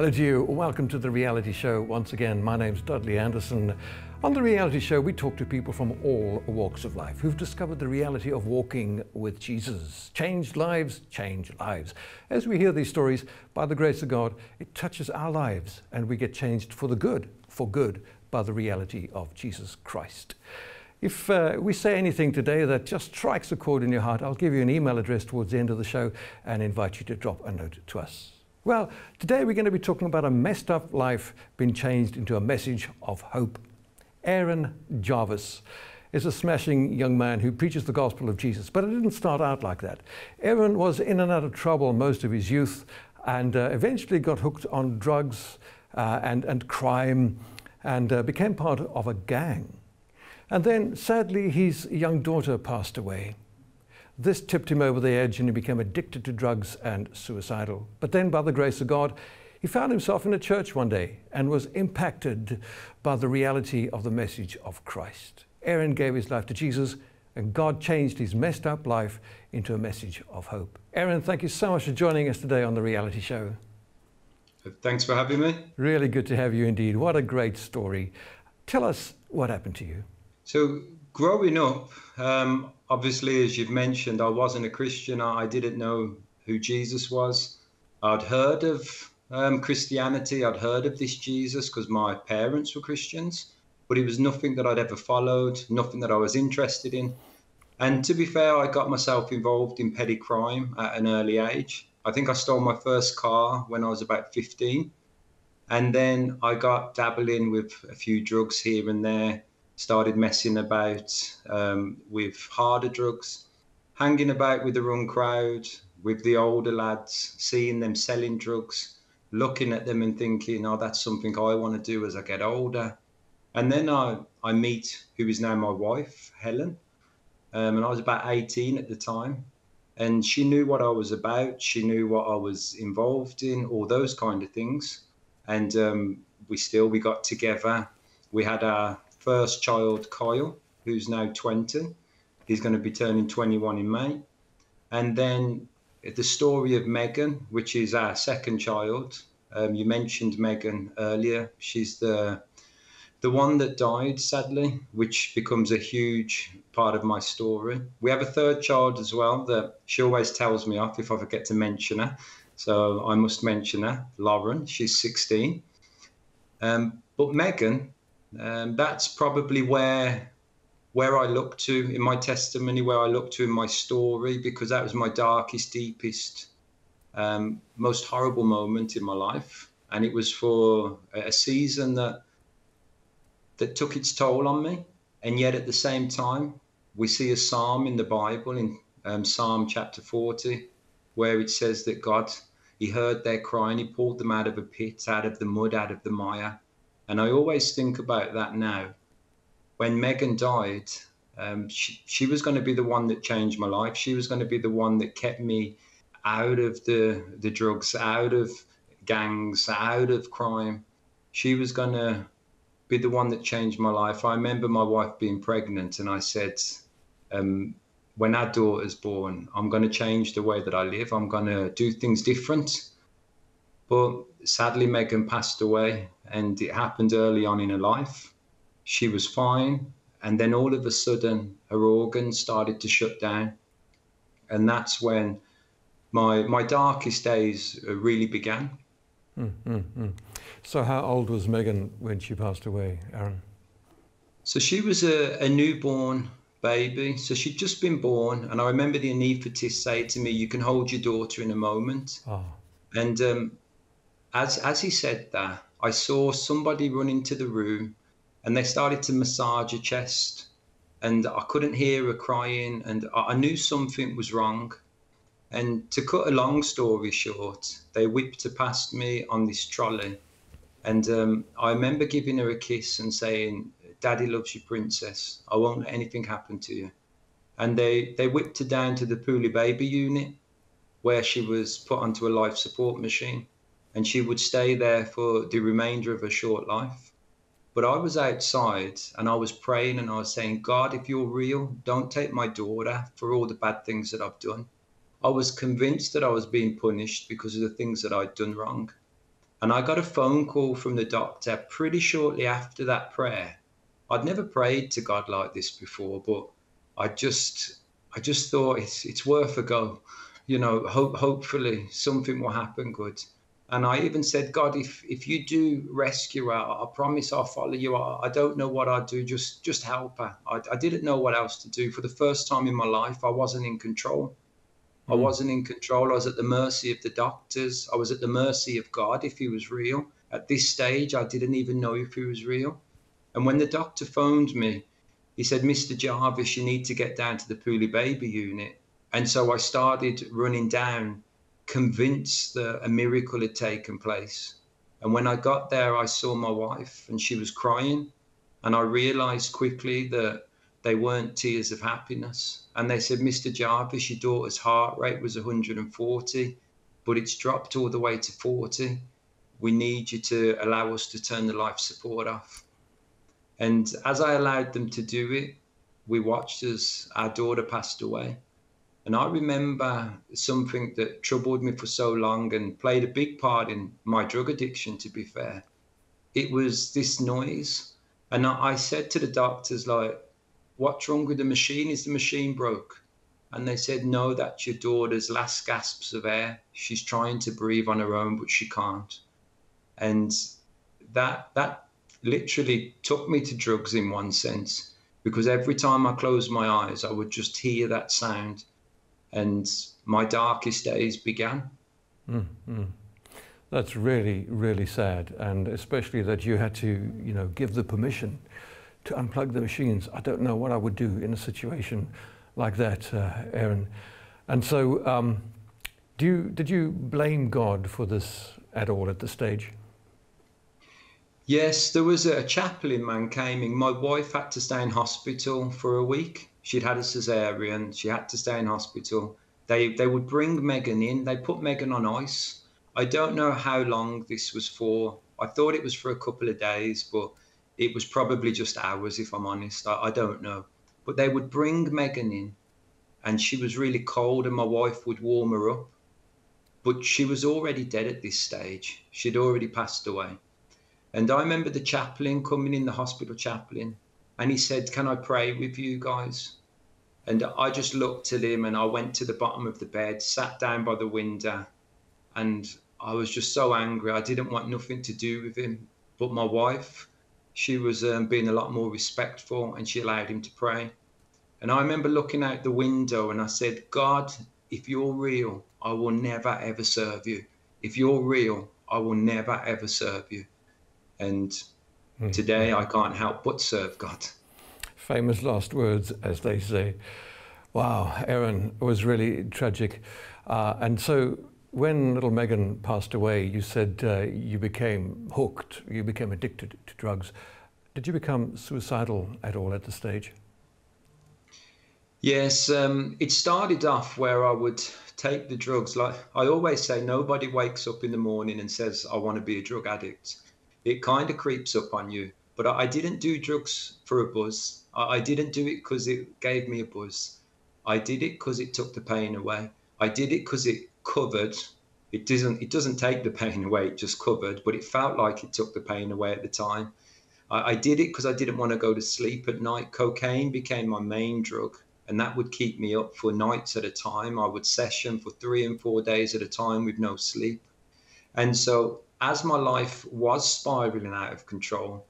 Hello to you. Welcome to the reality show once again. My name's Dudley Anderson. On the reality show, we talk to people from all walks of life who've discovered the reality of walking with Jesus. Changed lives, change lives. As we hear these stories, by the grace of God, it touches our lives and we get changed for the good, for good, by the reality of Jesus Christ. If uh, we say anything today that just strikes a chord in your heart, I'll give you an email address towards the end of the show and invite you to drop a note to us. Well, today we're going to be talking about a messed up life being changed into a message of hope. Aaron Jarvis is a smashing young man who preaches the gospel of Jesus, but it didn't start out like that. Aaron was in and out of trouble most of his youth and uh, eventually got hooked on drugs uh, and, and crime and uh, became part of a gang. And then, sadly, his young daughter passed away. This tipped him over the edge and he became addicted to drugs and suicidal. But then, by the grace of God, he found himself in a church one day and was impacted by the reality of the message of Christ. Aaron gave his life to Jesus and God changed his messed up life into a message of hope. Aaron, thank you so much for joining us today on the reality show. Thanks for having me. Really good to have you indeed. What a great story. Tell us what happened to you. So, growing up, um, obviously, as you've mentioned, I wasn't a Christian. I didn't know who Jesus was. I'd heard of um, Christianity, I'd heard of this Jesus because my parents were Christians, but it was nothing that I'd ever followed, nothing that I was interested in. And to be fair, I got myself involved in petty crime at an early age. I think I stole my first car when I was about 15. And then I got dabbling with a few drugs here and there started messing about um, with harder drugs, hanging about with the wrong crowd, with the older lads, seeing them selling drugs, looking at them and thinking, oh, that's something I want to do as I get older. And then I, I meet who is now my wife, Helen. Um, and I was about 18 at the time. And she knew what I was about. She knew what I was involved in, all those kind of things. And um, we still, we got together. We had our first child, Kyle, who's now 20. He's going to be turning 21 in May. And then the story of Megan, which is our second child. Um, you mentioned Megan earlier. She's the the one that died, sadly, which becomes a huge part of my story. We have a third child as well that she always tells me off if I forget to mention her. So I must mention her, Lauren. She's 16. Um, but Megan, um, that's probably where where I look to in my testimony, where I look to in my story, because that was my darkest, deepest, um, most horrible moment in my life, and it was for a season that that took its toll on me. And yet, at the same time, we see a psalm in the Bible in um, Psalm chapter 40, where it says that God, He heard their cry and He pulled them out of a pit, out of the mud, out of the mire and I always think about that now. When Megan died, um, she, she was going to be the one that changed my life. She was going to be the one that kept me out of the, the drugs, out of gangs, out of crime. She was going to be the one that changed my life. I remember my wife being pregnant, and I said, um, when our daughter's born, I'm going to change the way that I live. I'm going to do things different. But sadly, Megan passed away, and it happened early on in her life. She was fine, and then all of a sudden, her organs started to shut down, and that's when my my darkest days really began. Mm, mm, mm. So, how old was Megan when she passed away, Aaron? So she was a, a newborn baby. So she'd just been born, and I remember the anaesthetist saying to me, "You can hold your daughter in a moment." Oh. And um, as as he said that, I saw somebody run into the room, and they started to massage her chest, and I couldn't hear her crying, and I knew something was wrong. And to cut a long story short, they whipped her past me on this trolley, and um, I remember giving her a kiss and saying, "Daddy loves you, princess. I won't let anything happen to you." And they they whipped her down to the Pooley baby unit, where she was put onto a life support machine and she would stay there for the remainder of her short life. But I was outside and I was praying and I was saying, God, if you're real, don't take my daughter for all the bad things that I've done. I was convinced that I was being punished because of the things that I'd done wrong. And I got a phone call from the doctor pretty shortly after that prayer. I'd never prayed to God like this before, but I just I just thought it's it's worth a go. You know, hope hopefully something will happen good. And I even said, God, if if you do rescue her, I promise I'll follow you. I, I don't know what I'd do. Just just help her. I, I didn't know what else to do. For the first time in my life, I wasn't in control. I hmm. wasn't in control. I was at the mercy of the doctors. I was at the mercy of God if he was real. At this stage, I didn't even know if he was real. And when the doctor phoned me, he said, Mr. Jarvis, you need to get down to the Pooley Baby unit. And so I started running down convinced that a miracle had taken place. And when I got there, I saw my wife and she was crying. And I realized quickly that they weren't tears of happiness. And they said, Mr. Jarvis, your daughter's heart rate was 140, but it's dropped all the way to 40. We need you to allow us to turn the life support off. And as I allowed them to do it, we watched as our daughter passed away. And I remember something that troubled me for so long and played a big part in my drug addiction, to be fair. It was this noise. And I said to the doctors, like, what's wrong with the machine? Is the machine broke? And they said, no, that's your daughter's last gasps of air. She's trying to breathe on her own, but she can't. And that, that literally took me to drugs in one sense, because every time I closed my eyes, I would just hear that sound and my darkest days began. Mm-hmm. That's really, really sad, and especially that you had to, you know, give the permission to unplug the machines. I don't know what I would do in a situation like that, uh, Aaron. And so, um, do you, did you blame God for this at all at this stage? Yes, there was a chaplain man came in. My wife had to stay in hospital for a week She'd had a cesarean. She had to stay in hospital. They they would bring Megan in. They put Megan on ice. I don't know how long this was for. I thought it was for a couple of days, but it was probably just hours, if I'm honest. I, I don't know. But they would bring Megan in, and she was really cold, and my wife would warm her up. But she was already dead at this stage. She'd already passed away. And I remember the chaplain coming in, the hospital chaplain, and he said, Can I pray with you guys? And I just looked at him and I went to the bottom of the bed, sat down by the window, and I was just so angry. I didn't want nothing to do with him. But my wife, she was um, being a lot more respectful and she allowed him to pray. And I remember looking out the window and I said, God, if you're real, I will never ever serve you. If you're real, I will never ever serve you. And Mm. Today, I can't help but serve God. Famous last words, as they say. Wow, Aaron, was really tragic. Uh, and so, when little Megan passed away, you said uh, you became hooked, you became addicted to drugs. Did you become suicidal at all at the stage? Yes, um, it started off where I would take the drugs. Like I always say, nobody wakes up in the morning and says, I want to be a drug addict it kind of creeps up on you. But I, I didn't do drugs for a buzz. I, I didn't do it because it gave me a buzz. I did it because it took the pain away. I did it because it covered. It doesn't. It doesn't take the pain away. It just covered, but it felt like it took the pain away at the time. I, I did it because I didn't want to go to sleep at night. Cocaine became my main drug, and that would keep me up for nights at a time. I would session for three and four days at a time with no sleep. And so as my life was spiraling out of control,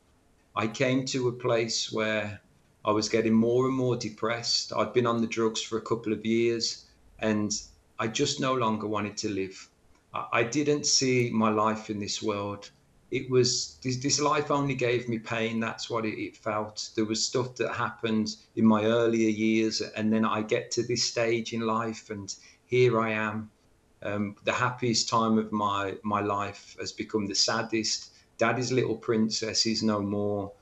I came to a place where I was getting more and more depressed. I'd been on the drugs for a couple of years and I just no longer wanted to live. I didn't see my life in this world. It was this, this life only gave me pain. That's what it, it felt. There was stuff that happened in my earlier years, and then I get to this stage in life, and here I am um, the happiest time of my my life has become the saddest. Daddy's little princess is no more,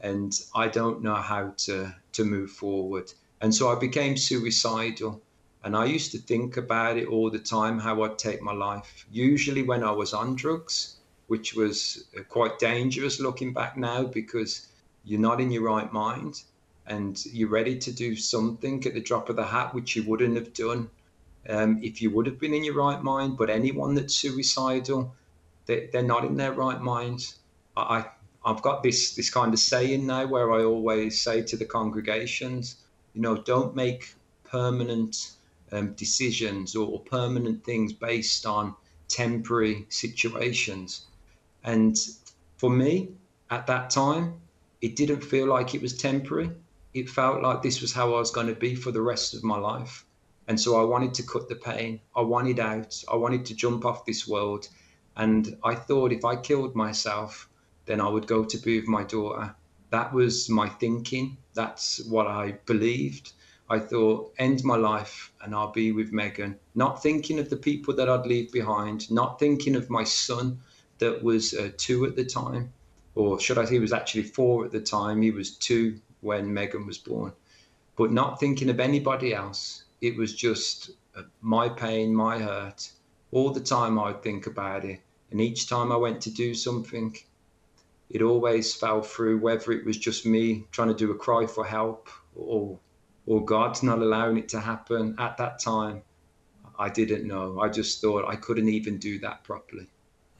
and I don't know how to to move forward. And so I became suicidal. And I used to think about it all the time how I'd take my life. Usually when I was on drugs, which was uh, quite dangerous looking back now because you're not in your right mind and you're ready to do something at the drop of the hat, which you wouldn't have done um, if you would have been in your right mind. But anyone that's suicidal, they, they're not in their right mind. I, I've got this this kind of saying now where I always say to the congregations, you know, don't make permanent um, decisions or permanent things based on temporary situations. And for me, at that time, it didn't feel like it was temporary. It felt like this was how I was going to be for the rest of my life. And so I wanted to cut the pain. I wanted out. I wanted to jump off this world. And I thought if I killed myself, then I would go to be with my daughter. That was my thinking. That's what I believed. I thought, end my life and I'll be with Megan. Not thinking of the people that I'd leave behind, not thinking of my son that was uh, two at the time, or should I say, he was actually four at the time. He was two when Megan was born, but not thinking of anybody else. It was just uh, my pain, my hurt. All the time I'd think about it. And each time I went to do something, it always fell through, whether it was just me trying to do a cry for help or or God's not allowing it to happen at that time. I didn't know. I just thought I couldn't even do that properly.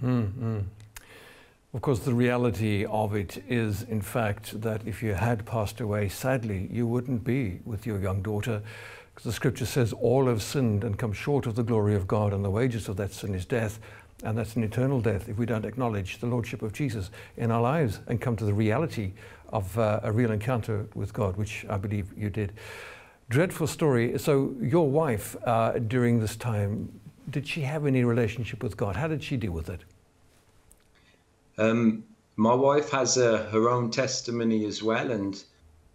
Mm-hmm. Of course, the reality of it is, in fact, that if you had passed away, sadly, you wouldn't be with your young daughter. Because the scripture says, All have sinned and come short of the glory of God, and the wages of that sin is death. And that's an eternal death if we don't acknowledge the Lordship of Jesus in our lives and come to the reality of uh, a real encounter with God, which I believe you did. Dreadful story. So, your wife uh, during this time, did she have any relationship with God? How did she deal with it? Um, my wife has uh, her own testimony as well, and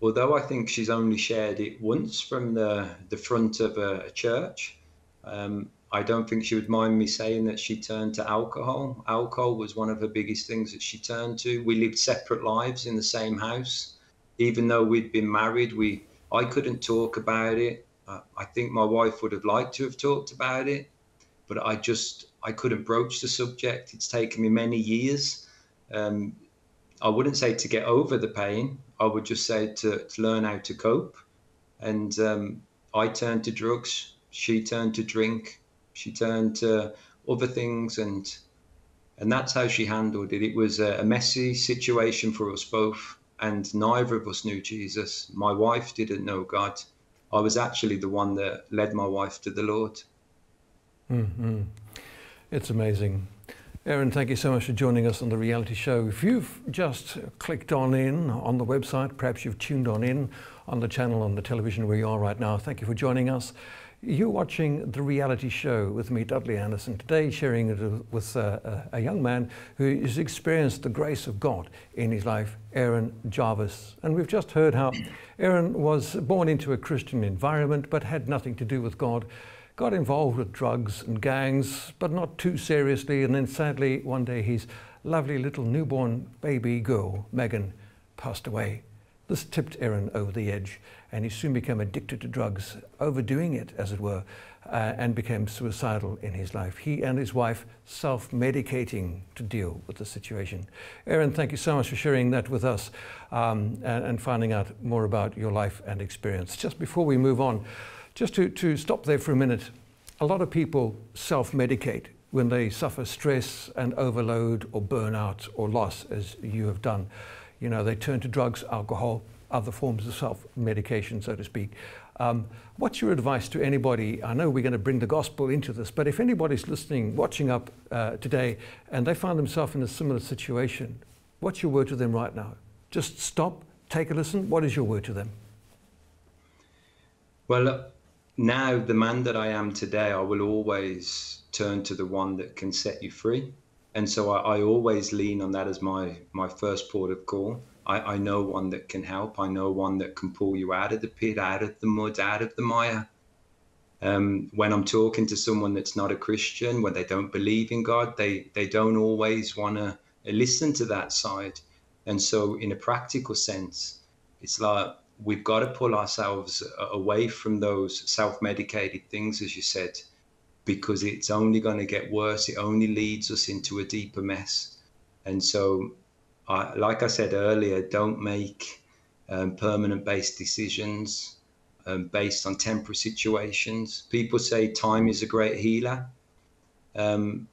although I think she's only shared it once from the the front of a, a church, um, I don't think she would mind me saying that she turned to alcohol. Alcohol was one of her biggest things that she turned to. We lived separate lives in the same house. Even though we'd been married, we I couldn't talk about it. Uh, I think my wife would have liked to have talked about it, but I just I couldn't broach the subject. It's taken me many years. Um, I wouldn't say to get over the pain. I would just say to, to learn how to cope. And um, I turned to drugs. She turned to drink she turned to other things, and and that's how she handled it. It was a, a messy situation for us both, and neither of us knew Jesus. My wife didn't know God. I was actually the one that led my wife to the Lord. Mm-hmm. It's amazing. Aaron, thank you so much for joining us on the reality show. If you've just clicked on in on the website, perhaps you've tuned on in on the channel on the television where you are right now, thank you for joining us. You're watching the reality show with me, Dudley Anderson, today sharing it with uh, a, a young man who has experienced the grace of God in his life, Aaron Jarvis. And we've just heard how Aaron was born into a Christian environment but had nothing to do with God, got involved with drugs and gangs, but not too seriously. And then sadly, one day his lovely little newborn baby girl, Megan, passed away. This tipped Aaron over the edge, and he soon became addicted to drugs, overdoing it, as it were, uh, and became suicidal in his life. He and his wife self medicating to deal with the situation. Aaron, thank you so much for sharing that with us um, and, and, finding out more about your life and experience. Just before we move on, just to, to stop there for a minute, a lot of people self medicate when they suffer stress and overload or burnout or loss, as you have done. You know, they turn to drugs, alcohol, other forms of self-medication, so to speak. Um, what's your advice to anybody? I know we're going to bring the gospel into this, but if anybody's listening, watching up uh, today, and they find themselves in a similar situation, what's your word to them right now? Just stop, take a listen. What is your word to them? Well, now the man that I am today, I will always turn to the one that can set you free and so I, I, always lean on that as my my first port of call. I, I know one that can help. I know one that can pull you out of the pit, out of the mud, out of the mire. Um, when I'm talking to someone that's not a Christian, when they don't believe in God, they they don't always want to listen to that side. And so, in a practical sense, it's like we've got to pull ourselves away from those self-medicated things, as you said, because it's only going to get worse. It only leads us into a deeper mess. And so, I, like I said earlier, don't make um, permanent based decisions um, based on temporary situations. People say time is a great healer. Um,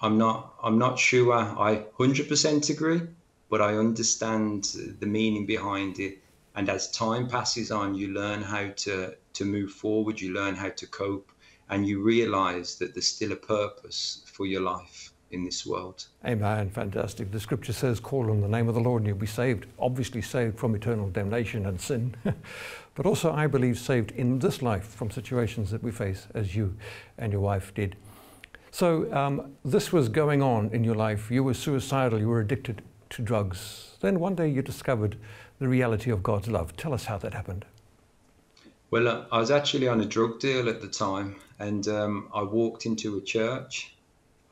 I'm not I'm not sure I 100% agree, but I understand the meaning behind it. And as time passes on, you learn how to to move forward. You learn how to cope, and you realize that there's still a purpose for your life in this world. Amen. Fantastic. The scripture says, Call on the name of the Lord and you'll be saved. Obviously, saved from eternal damnation and sin, but also, I believe, saved in this life from situations that we face, as you and your wife did. So, um, this was going on in your life. You were suicidal, you were addicted to drugs. Then one day you discovered the reality of God's love. Tell us how that happened. Well, uh, I was actually on a drug deal at the time, and um, I walked into a church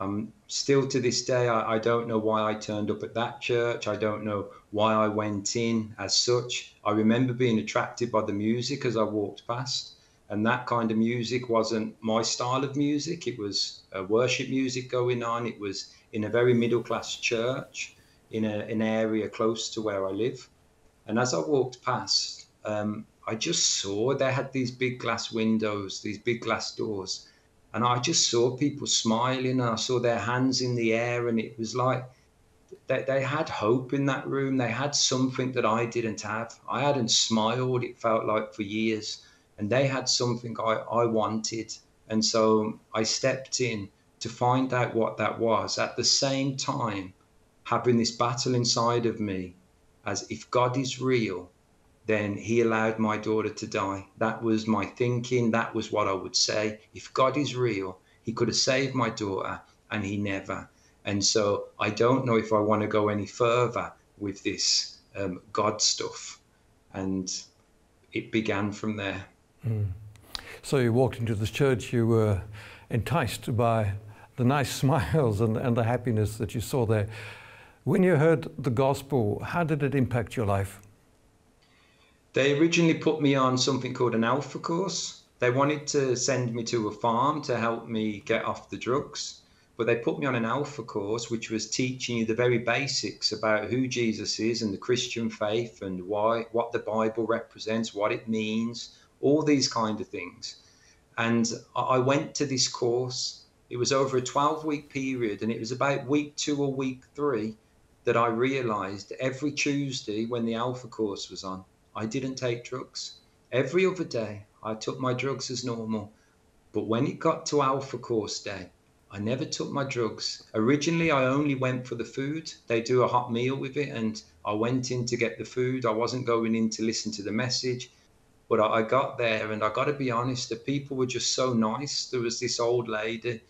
um, still to this day, I, I, don't know why I turned up at that church. I don't know why I went in as such. I remember being attracted by the music as I walked past, and that kind of music wasn't my style of music. It was uh, worship music going on. It was in a very middle class church in a, an area close to where I live. And as I walked past, um, I just saw they had these big glass windows, these big glass doors and I just saw people smiling and I saw their hands in the air and it was like they, they had hope in that room. They had something that I didn't have. I hadn't smiled, it felt like for years. And they had something I, I wanted. And so I stepped in to find out what that was. At the same time, having this battle inside of me as if God is real, then he allowed my daughter to die. That was my thinking. That was what I would say. If God is real, he could have saved my daughter, and he never. And so I don't know if I want to go any further with this um, God stuff. And it began from there. Mm. So you walked into this church, you were enticed by the nice smiles and, and the happiness that you saw there. When you heard the gospel, how did it impact your life? They originally put me on something called an alpha course. They wanted to send me to a farm to help me get off the drugs, but they put me on an alpha course, which was teaching you the very basics about who Jesus is and the Christian faith and why, what the Bible represents, what it means, all these kind of things. And I went to this course. It was over a 12 week period, and it was about week two or week three that I realized every Tuesday when the Alpha course was on, I didn't take drugs. Every other day, I took my drugs as normal. But when it got to Alpha Course Day, I never took my drugs. Originally, I only went for the food. They do a hot meal with it, and I went in to get the food. I wasn't going in to listen to the message. But I got there, and I got to be honest, the people were just so nice. There was this old lady,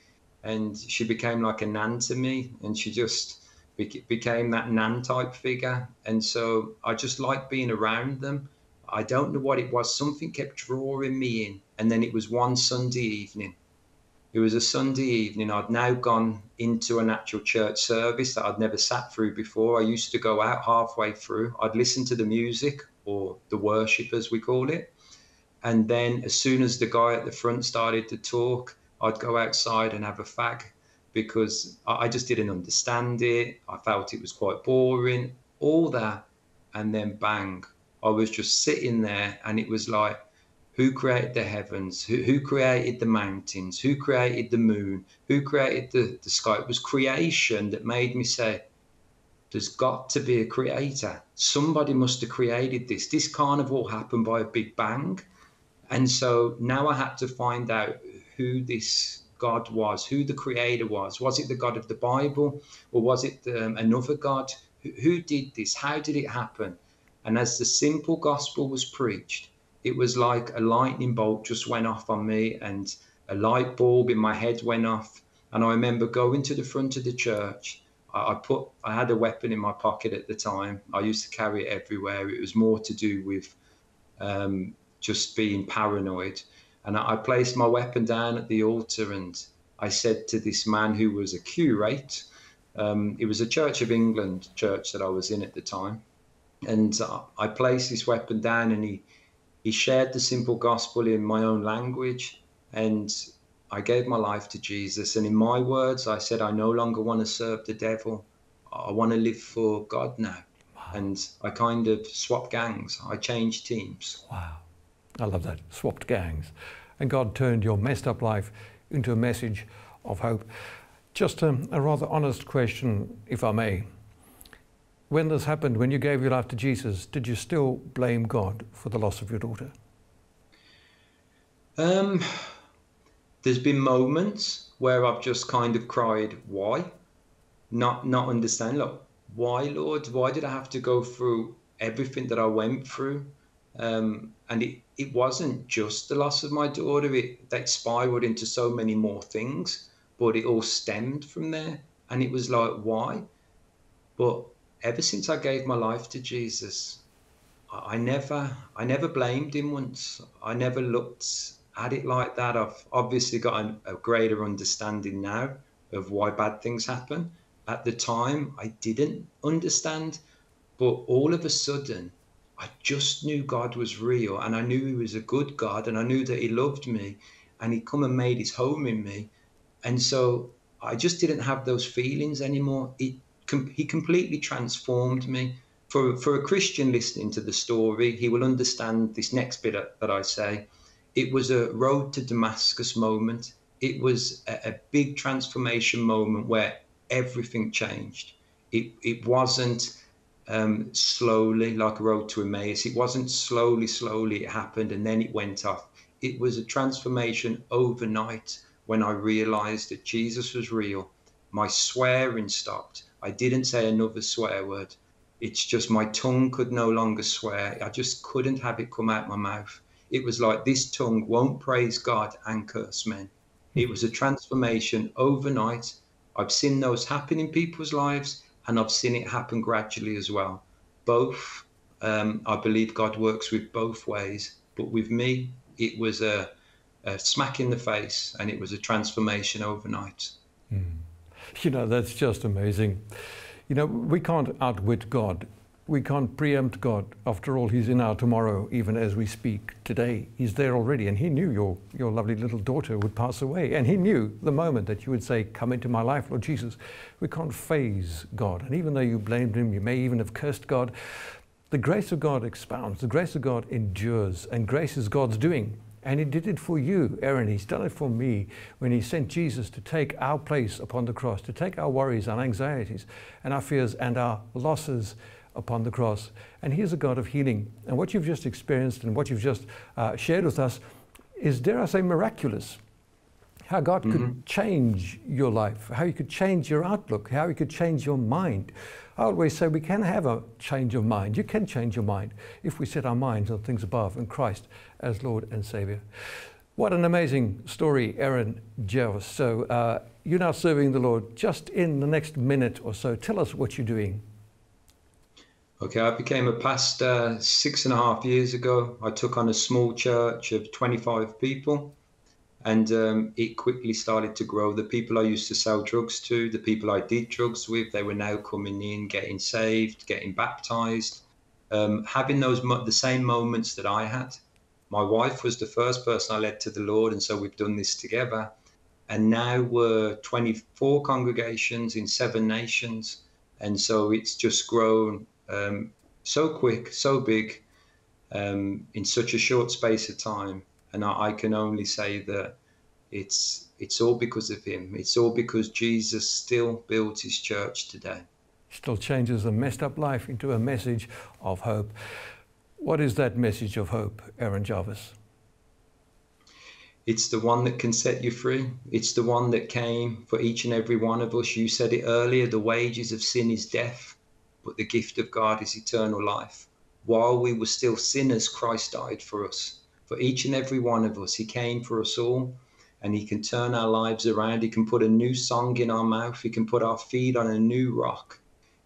and she became like a nan to me, and she just became that nan type figure. And so I just liked being around them. I don't know what it was. Something kept drawing me in. And then it was one Sunday evening. It was a Sunday evening. I'd now gone into an actual church service that I'd never sat through before. I used to go out halfway through. I'd listen to the music or the worship, as we call it. And then as soon as the guy at the front started to talk, I'd go outside and have a fag because I just didn't understand it. I felt it was quite boring, all that. And then bang, I was just sitting there and it was like, who created the heavens? Who, who created the mountains? Who created the moon? Who created the, the sky? It was creation that made me say, there's got to be a creator. Somebody must have created this. This all happened by a big bang. And so now I had to find out who this God was, who the creator was. Was it the God of the Bible or was it um, another God? Who, who did this? How did it happen? And as the simple gospel was preached, it was like a lightning bolt just went off on me and a light bulb in my head went off. And I remember going to the front of the church. I, put, I had a weapon in my pocket at the time. I used to carry it everywhere. It was more to do with um, just being paranoid. And I placed my weapon down at the altar and I said to this man who was a curate, um, it was a Church of England church that I was in at the time. And I placed this weapon down and he, he shared the simple gospel in my own language. And I gave my life to Jesus. And in my words, I said, I no longer want to serve the devil. I want to live for God now. Wow. And I kind of swapped gangs. I changed teams. Wow. I love that. Swapped gangs. And God turned your messed up life into a message of hope. Just a, a rather honest question, if I may. When this happened, when you gave your life to Jesus, did you still blame God for the loss of your daughter? Um, there's been moments where I've just kind of cried, why? Not not understand, like, why, Lord? Why did I have to go through everything that I went through? Um, and it, it wasn't just the loss of my daughter, it that spiraled into so many more things, but it all stemmed from there. And it was like, why? But ever since I gave my life to Jesus, I, I never I never blamed him once. I never looked at it like that. I've obviously got a, a greater understanding now of why bad things happen. At the time, I didn't understand, but all of a sudden, I just knew God was real and I knew He was a good God and I knew that He loved me and He'd come and made His home in me. And so I just didn't have those feelings anymore. It, he completely transformed me. For, for a Christian listening to the story, he will understand this next bit that I say. It was a road to Damascus moment. It was a, a big transformation moment where everything changed. It, it wasn't um, slowly, like a road to Emmaus. It wasn't slowly, slowly it happened and then it went off. It was a transformation overnight when I realized that Jesus was real. My swearing stopped. I didn't say another swear word. It's just my tongue could no longer swear. I just couldn't have it come out my mouth. It was like this tongue won't praise God and curse men. It was a transformation overnight. I've seen those happen in people's lives and I've seen it happen gradually as well. Both, um, I believe God works with both ways, but with me, it was a, a smack in the face and it was a transformation overnight. Mm. You know, that's just amazing. You know, we can't outwit God we can't preempt God. After all, He's in our tomorrow, even as we speak today. He's there already, and He knew your, your lovely little daughter would pass away. And He knew the moment that you would say, Come into my life, Lord Jesus. We can't phase God. And even though you blamed Him, you may even have cursed God, the grace of God expounds, the grace of God endures, and grace is God's doing. And He did it for you, Aaron. He's done it for me when He sent Jesus to take our place upon the cross, to take our worries, our anxieties, and our fears, and our losses upon the cross. And He is a God of healing. And what you've just experienced and what you've just uh, shared with us is, dare I say, miraculous. How God mm-hmm. could change your life, how He could change your outlook, how He could change your mind. I always say we can have a change of mind. You can change your mind if we set our minds on things above and Christ as Lord and Savior. What an amazing story, Aaron Jarvis. So, uh, you're now serving the Lord just in the next minute or so. Tell us what you're doing. Okay, I became a pastor six and a half years ago. I took on a small church of 25 people and um, it quickly started to grow. The people I used to sell drugs to, the people I did drugs with, they were now coming in, getting saved, getting baptized, um, having those mo- the same moments that I had. My wife was the first person I led to the Lord, and so we've done this together. And now we're 24 congregations in seven nations, and so it's just grown um, so quick, so big, um, in such a short space of time. And I, I, can only say that it's it's all because of him. It's all because Jesus still builds his church today. Still changes a messed up life into a message of hope. What is that message of hope, Aaron Jarvis? It's the one that can set you free. It's the one that came for each and every one of us. You said it earlier the wages of sin is death but the gift of God is eternal life. While we were still sinners, Christ died for us. For each and every one of us, He came for us all, and He can turn our lives around. He can put a new song in our mouth, He can put our feet on a new rock.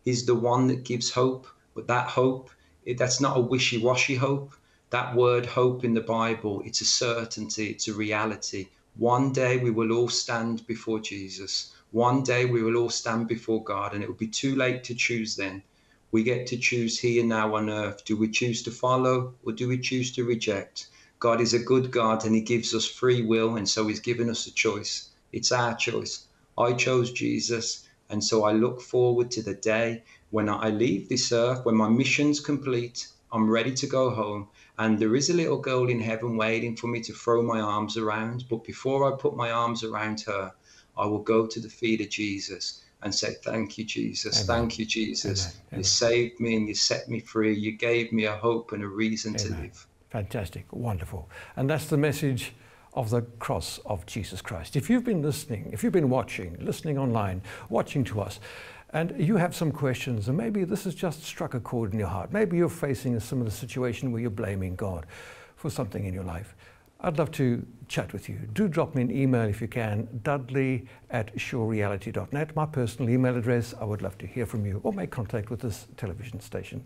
He's the one that gives hope, but that hope, that's not a wishy washy hope. That word hope in the Bible, it's a certainty, it's a reality. One day we will all stand before Jesus. One day we will all stand before God, and it will be too late to choose then. We get to choose here now on earth. Do we choose to follow or do we choose to reject? God is a good God and He gives us free will, and so He's given us a choice. It's our choice. I chose Jesus, and so I look forward to the day when I leave this earth, when my mission's complete, I'm ready to go home. And there is a little girl in heaven waiting for me to throw my arms around. But before I put my arms around her, I will go to the feet of Jesus and say, Thank you, Jesus. Amen. Thank you, Jesus. Amen. Amen. You saved me and you set me free. You gave me a hope and a reason to live. Fantastic. Wonderful. And that's the message of the cross of Jesus Christ. If you've been listening, if you've been watching, listening online, watching to us, and you have some questions, and maybe this has just struck a chord in your heart, maybe you're facing some of a similar situation where you're blaming God for something in your life, I'd love to chat with you. Do drop me an email if you can, dudley at surereality.net, my personal email address. I would love to hear from you or make contact with this television station.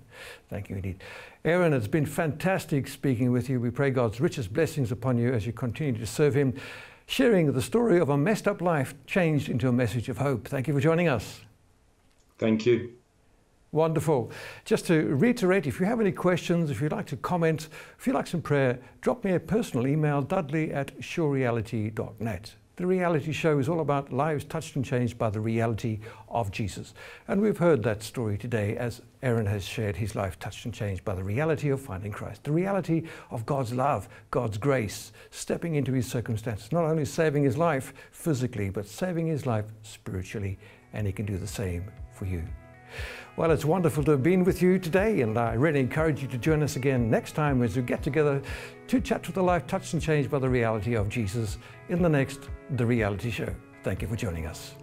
Thank you indeed. Aaron, it's been fantastic speaking with you. We pray God's richest blessings upon you as you continue to serve Him, sharing the story of a messed up life changed into a message of hope. Thank you for joining us. Thank you. Wonderful. Just to reiterate, if you have any questions, if you'd like to comment, if you'd like some prayer, drop me a personal email, dudley at surereality.net. The reality show is all about lives touched and changed by the reality of Jesus. And we've heard that story today as Aaron has shared his life touched and changed by the reality of finding Christ, the reality of God's love, God's grace, stepping into his circumstances, not only saving his life physically, but saving his life spiritually. And he can do the same for you. Well, it's wonderful to have been with you today, and I really encourage you to join us again next time as we get together to chat with a life touched and changed by the reality of Jesus in the next The Reality Show. Thank you for joining us.